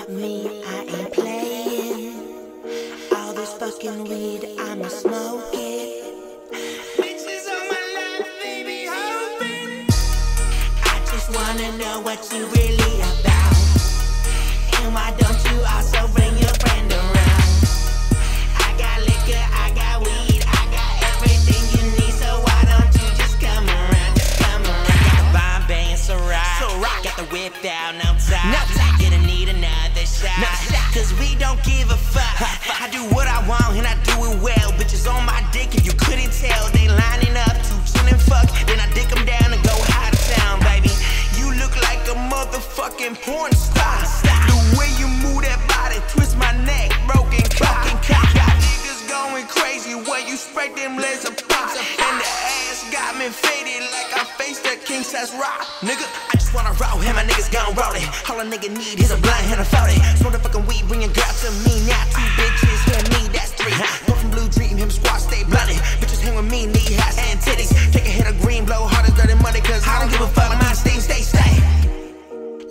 With me, I ain't playing. All this fucking weed, I'ma smoke it. Bitches on my lap, baby, hoping. I just wanna know what you really give a fuck. I do what I want and I do it well. Bitches on my dick if you couldn't tell. They lining up to chill and fuck. Then I dick them down and go out of town, baby. You look like a motherfucking porn star. Crazy when you spread them legs apart. And the ass got me faded like I faced a king size rock. Nigga, I just wanna roll him, my niggas gon' roll it. All a nigga need is a blind hand and fold it. Smoke the fucking weed, bring your girl to me. Now two bitches, hear me, that's three. Go from blue dream, him squad stay bloody. Bitches hang with me, knee hats and titties. Take a hit of green, blow hard as dirty money, cause I don't give a fuck. My stay, stay, stay.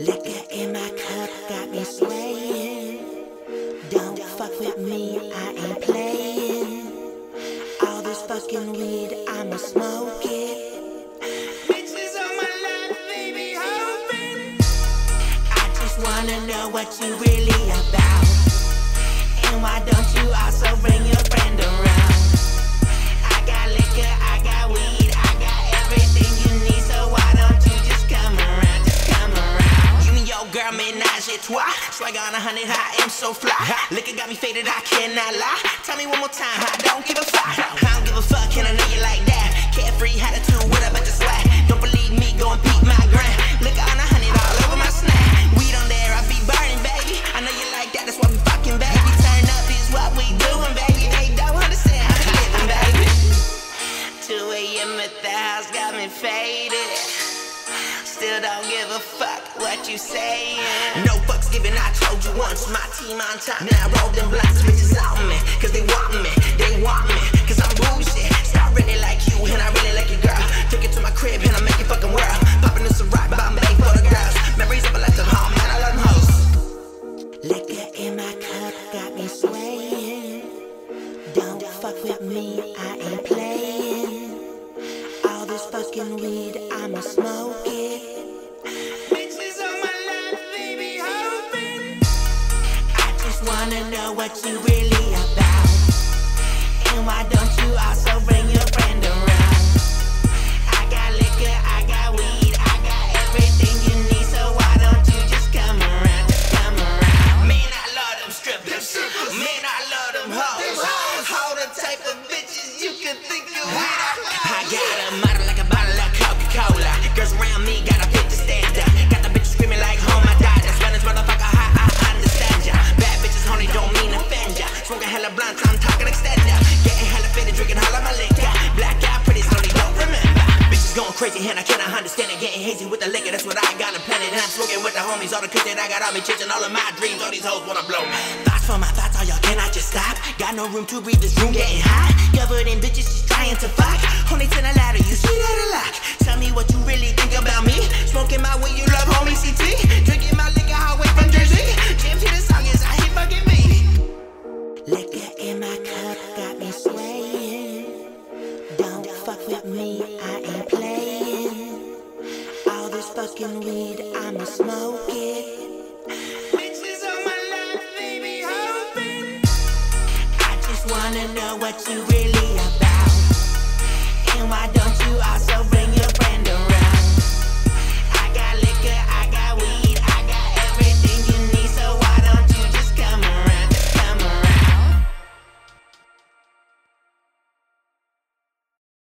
Liquor in my cup got me swaying. Don't fuck with me, I ain't playing. Fucking weed, I'ma smoke it. Bitches on my lap, baby, hoping. I just wanna know what you really about. And why don't you also bring your friend around? I got liquor, I got weed, I got everything you need, so why don't you just come around, just come around? You and your girl ménage à trois. Swag on a hundred, I am so fly. Liquor got me faded, I cannot lie. Tell me one more time, I don't give a fuck. I don't give a fuck, and I know you Still don't give a fuck what you saying. No fucks given, I told you once. My team on top. Now roll them blunts, bitches on me. Wanna know what you really about. And why don't you also bring your friend around? I got liquor, I got weed, I got everything you need, so why don't you just come around, just come around? Man, I love them strippers. Man, I love them hoes. Crazy and I cannot understand it. Getting hazy with the liquor, that's what I got in planet. And I'm smoking with the homies, all the kids that I got on me, chasing all of my dreams. All these hoes wanna blow. Thoughts for my thoughts, all y'all cannot just stop. Got no room to breathe, this room getting hot. Covered in bitches just trying to fuck. Only to the ladder, you see this fucking weed, I'ma smoke it. Wanna know what you really about. And why don't you also